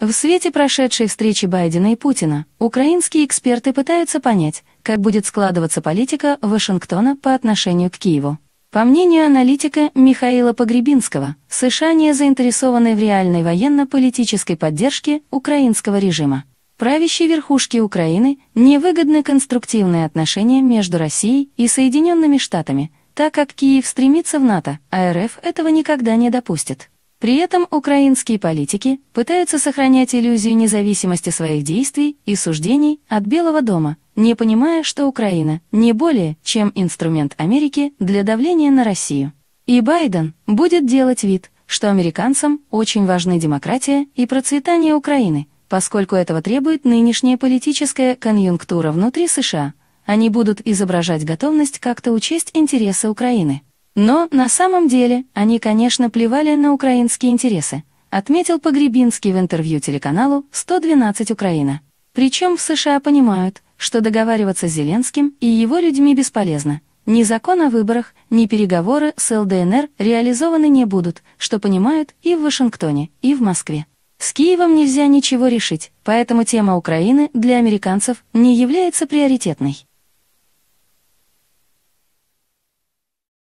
В свете прошедшей встречи Байдена и Путина, украинские эксперты пытаются понять, как будет складываться политика Вашингтона по отношению к Киеву. По мнению аналитика Михаила Погребинского, США не заинтересованы в реальной военно-политической поддержке украинского режима. Правящей верхушке Украины невыгодны конструктивные отношения между Россией и Соединенными Штатами, так как Киев стремится в НАТО, а РФ этого никогда не допустит. При этом украинские политики пытаются сохранять иллюзию независимости своих действий и суждений от Белого дома, не понимая, что Украина не более чем инструмент Америки для давления на Россию. И Байден будет делать вид, что американцам очень важны демократия и процветание Украины, поскольку этого требует нынешняя политическая конъюнктура внутри США. Они будут изображать готовность как-то учесть интересы Украины. Но на самом деле они, конечно, плевали на украинские интересы, отметил Погребинский в интервью телеканалу «112 Украина». Причем в США понимают, что договариваться с Зеленским и его людьми бесполезно. Ни закон о выборах, ни переговоры с ЛДНР реализованы не будут, что понимают и в Вашингтоне, и в Москве. С Киевом нельзя ничего решить, поэтому тема Украины для американцев не является приоритетной.